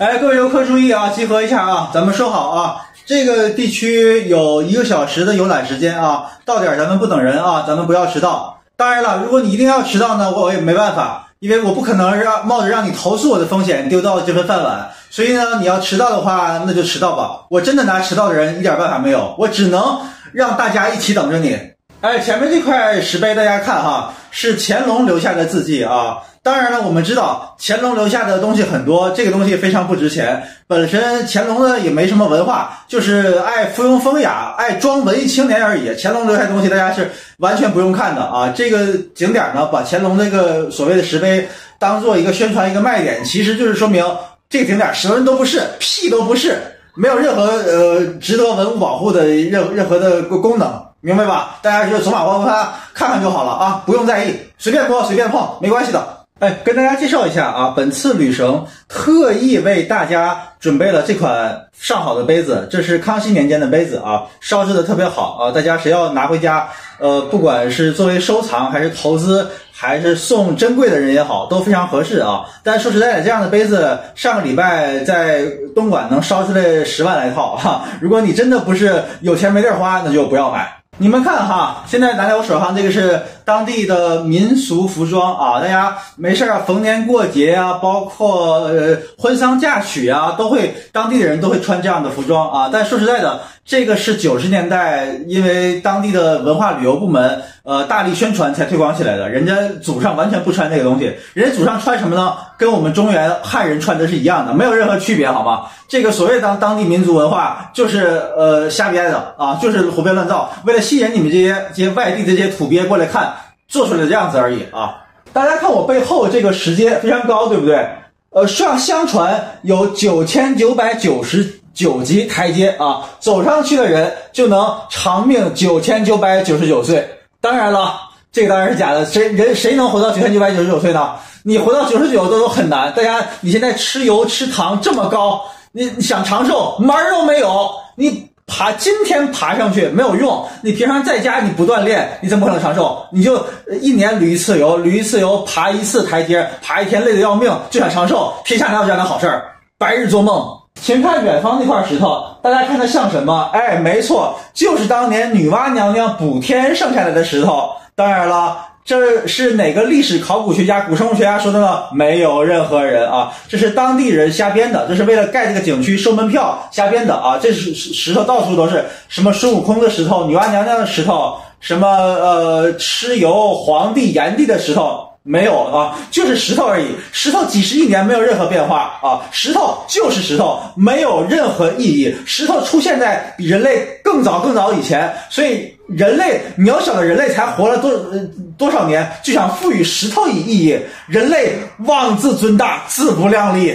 哎，各位游客注意啊，集合一下啊，咱们说好啊，这个地区有一个小时的游览时间啊，到点咱们不等人啊，咱们不要迟到。当然了，如果你一定要迟到呢，我也没办法，因为我不可能让冒着让你投诉我的风险丢到这份饭碗。所以呢，你要迟到的话，那就迟到吧。我真的拿迟到的人一点办法没有，我只能让大家一起等着你。哎，前面这块石碑大家看哈，是乾隆留下的字迹啊。当然了，我们知道乾隆留下的东西很多，这个东西非常不值钱。本身乾隆呢也没什么文化，就是爱附庸风雅，爱装文艺青年而已。乾隆留下东西大家是完全不用看的啊。这个景点呢，把乾隆这个所谓的石碑当做一个宣传一个卖点，其实就是说明这个景点什么都不是，屁都不是，没有任何呃值得文物保护的任任何的功能，明白吧？大家就走马观花看看就好了啊，不用在意，随便摸随便碰，没关系的。哎，跟大家介绍一下啊，本次旅程特意为大家准备了这款上好的杯子，这是康熙年间的杯子啊，烧制的特别好啊，大家谁要拿回家，呃，不管是作为收藏还是投资，还是送珍贵的人也好，都非常合适啊。但说实在的，这样的杯子上个礼拜在东莞能烧出来十万来套哈，如果你真的不是有钱没地儿花，那就不要买。你们看哈，现在拿在我手上这个是当地的民俗服装啊，大家没事啊，逢年过节啊，包括呃婚丧嫁娶啊，都会当地的人都会穿这样的服装啊。但说实在的，这个是九十年代因为当地的文化旅游部门呃大力宣传才推广起来的，人家祖上完全不穿这个东西，人家祖上穿什么呢？跟我们中原汉人穿的是一样的，没有任何区别，好吗？这个所谓当当地民族文化就是呃瞎编的啊，就是胡编乱造，为了吸引你们这些这些外地的这些土鳖过来看，做出来的样子而已啊！大家看我背后这个石阶非常高，对不对？呃，上相传有九千九百九十九级台阶啊，走上去的人就能长命九千九百九十九岁。当然了，这个当然是假的，谁人谁能活到九千九百九十九岁呢？你活到九十九都很难。大家，你现在吃油吃糖这么高，你想长寿门儿都没有。你爬今天爬上去没有用，你平常在家你不锻炼，你怎么可能长寿？你就一年旅一次游，旅一次游，爬一次台阶，爬一天累得要命，就想长寿，天下哪有这样的好事儿？白日做梦。请看远方那块石头，大家看它像什么？哎，没错，就是当年女娲娘娘补天剩下来的石头。当然了。这是哪个历史考古学家、古生物学家说的呢？没有任何人啊，这是当地人瞎编的，这是为了盖这个景区收门票瞎编的啊！这是石头到处都是什么孙悟空的石头、女娲娘娘的石头、什么呃蚩尤、黄帝、炎帝的石头，没有啊，就是石头而已。石头几十亿年没有任何变化啊，石头就是石头，没有任何意义。石头出现在比人类更早更早以前，所以。人类渺小的人类才活了多多少年，就想赋予石头以意义？人类妄自尊大，自不量力。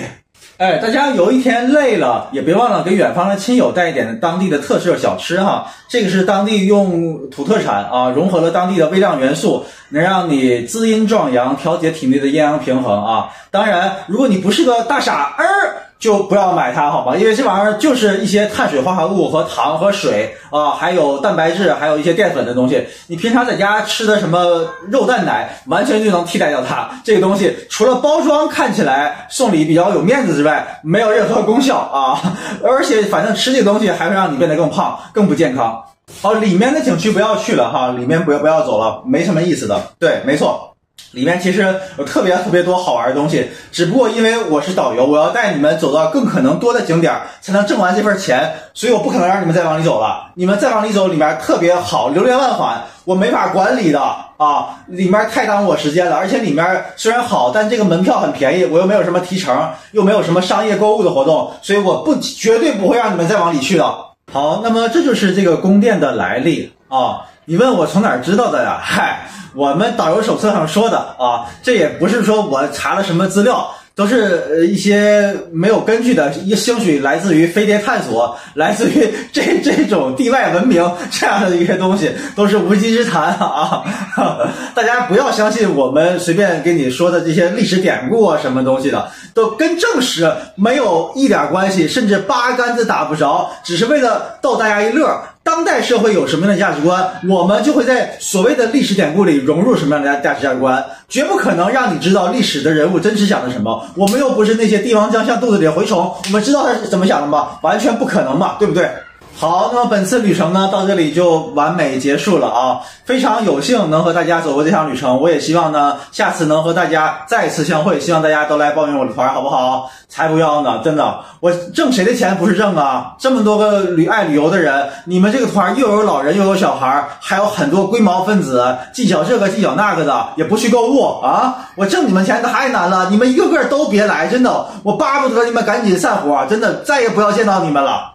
哎，大家有一天累了，也别忘了给远方的亲友带一点当地的特色小吃哈。这个是当地用土特产啊，融合了当地的微量元素，能让你滋阴壮阳，调节体内的阴阳平衡啊。当然，如果你不是个大傻儿。就不要买它，好吧？因为这玩意儿就是一些碳水化合物和糖和水啊，还有蛋白质，还有一些淀粉的东西。你平常在家吃的什么肉蛋奶，完全就能替代掉它。这个东西除了包装看起来送礼比较有面子之外，没有任何功效啊！而且反正吃这个东西还会让你变得更胖，更不健康。好，里面的景区不要去了哈，里面不要不要走了，没什么意思的。对，没错。里面其实有特别特别多好玩的东西，只不过因为我是导游，我要带你们走到更可能多的景点，才能挣完这份钱，所以我不可能让你们再往里走了。你们再往里走，里面特别好，流连忘返，我没法管理的啊！里面太耽误我时间了，而且里面虽然好，但这个门票很便宜，我又没有什么提成，又没有什么商业购物的活动，所以我不绝对不会让你们再往里去的。好，那么这就是这个宫殿的来历啊！你问我从哪儿知道的呀？嗨。我们导游手册上说的啊，这也不是说我查了什么资料，都是呃一些没有根据的，一兴许来自于飞碟探索，来自于这 这种地外文明这样的一些东西，都是无稽之谈啊！大家不要相信我们随便给你说的这些历史典故啊，什么东西的，都跟正史没有一点关系，甚至八竿子打不着，只是为了逗大家一乐。当代社会有什么样的价值观，我们就会在所谓的历史典故里融入什么样的价值价值观，绝不可能让你知道历史的人物真实想的什么。我们又不是那些帝王将相肚子里的蛔虫，我们知道他是怎么想的吗？完全不可能嘛，对不对？好，那么本次旅程呢，到这里就完美结束了啊！非常有幸能和大家走过这趟旅程，我也希望呢，下次能和大家再次相会。希望大家都来报名我的团，好不好？才不要呢！真的，我挣谁的钱不是挣啊？这么多个旅爱旅游的人，你们这个团又有老人又有小孩，还有很多龟毛分子，计较这个计较那个的，也不去购物啊！我挣你们钱太难了，你们一个个都别来，真的，我巴不得你们赶紧散伙，真的再也不要见到你们了。